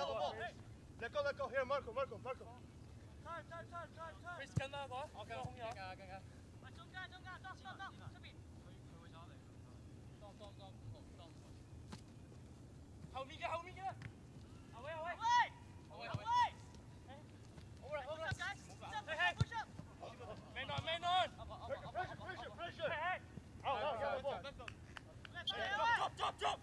yellow ball. Let go, let go. Here, Marco, Marco, Marco. Chris 跟啦，講，我跟空咗。更加。中間中間，當當當，出邊。當當當當。後面嘅後面嘅。後位後位。後位後位。好啦好啦。嘿嘿。Man on man on。Pressure, pressure, pressure. Hey hey。Out, out, yellow ball. Drop drop drop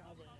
Cowboy.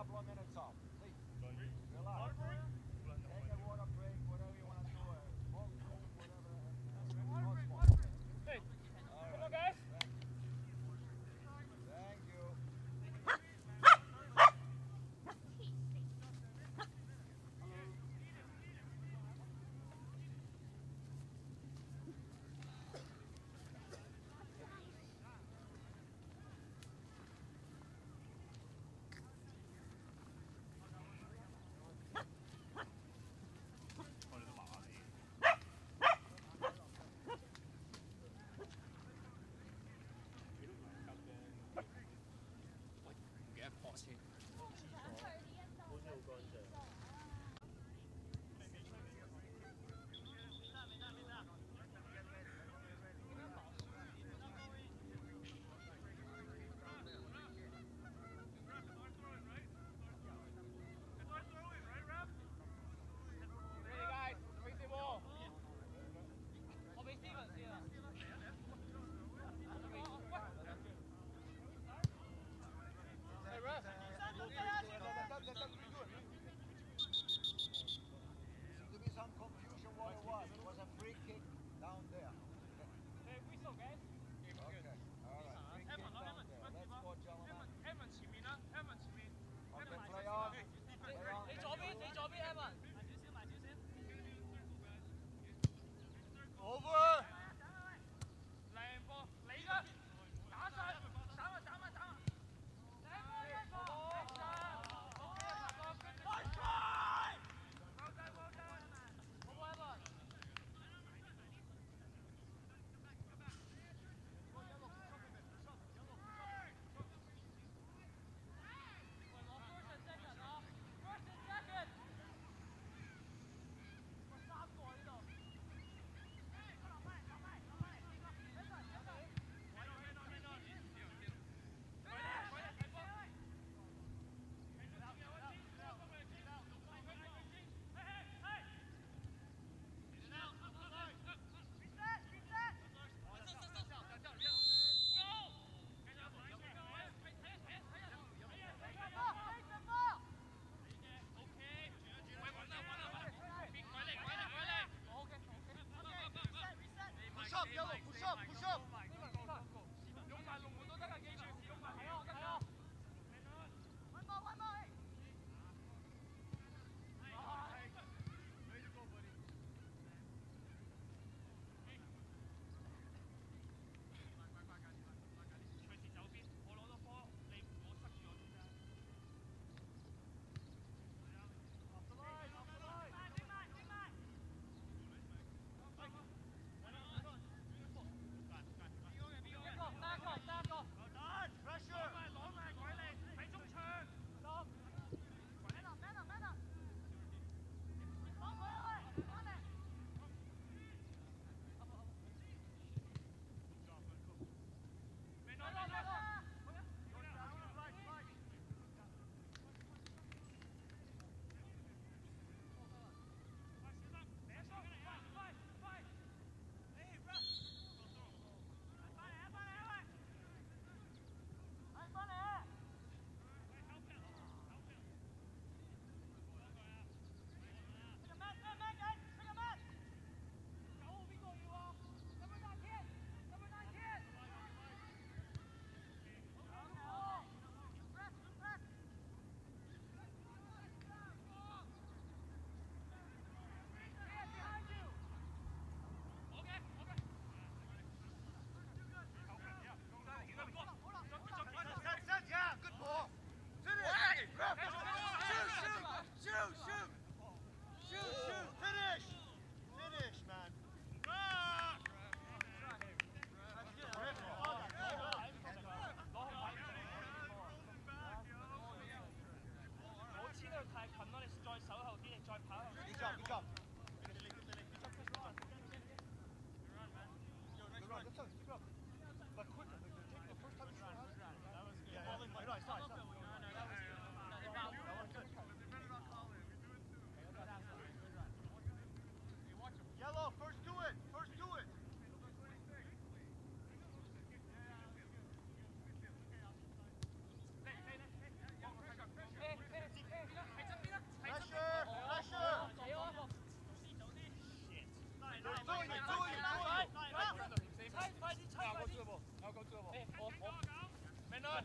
couple of minutes off.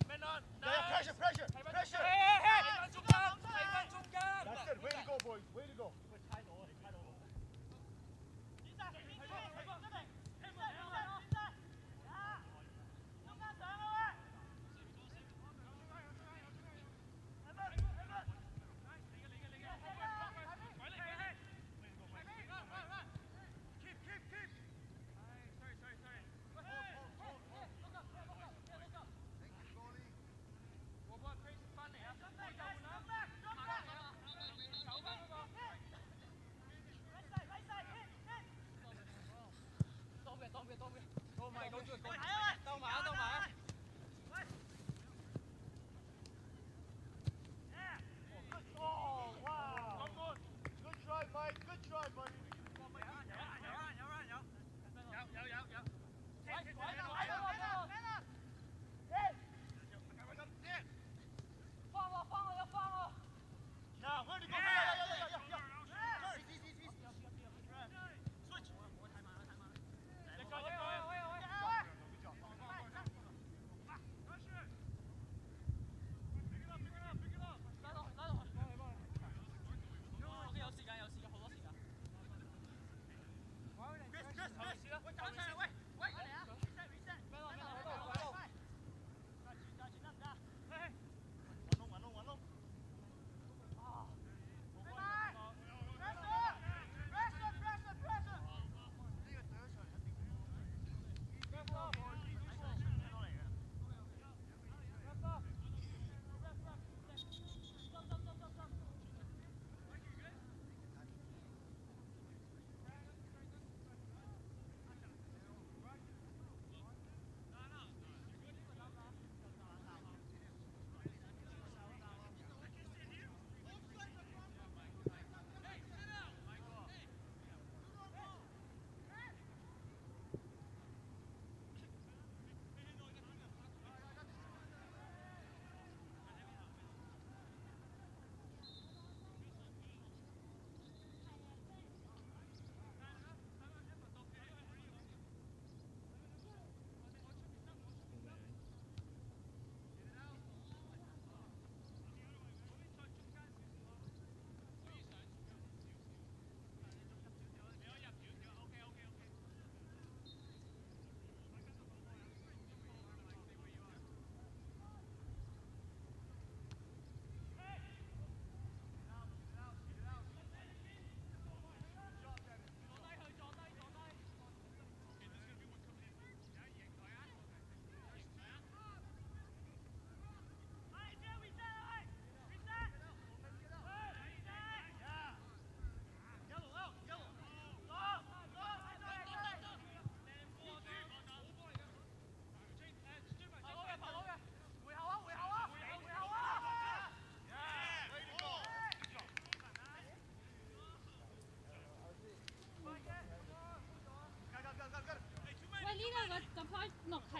pressure, pressure, pressure. Hey, hey, hey. Hey, hey. Hey, hey. Hey, hey. Hey, hey. Hey, hey. Hey, hey. Hey, hey. Hey,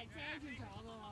踩天去找的？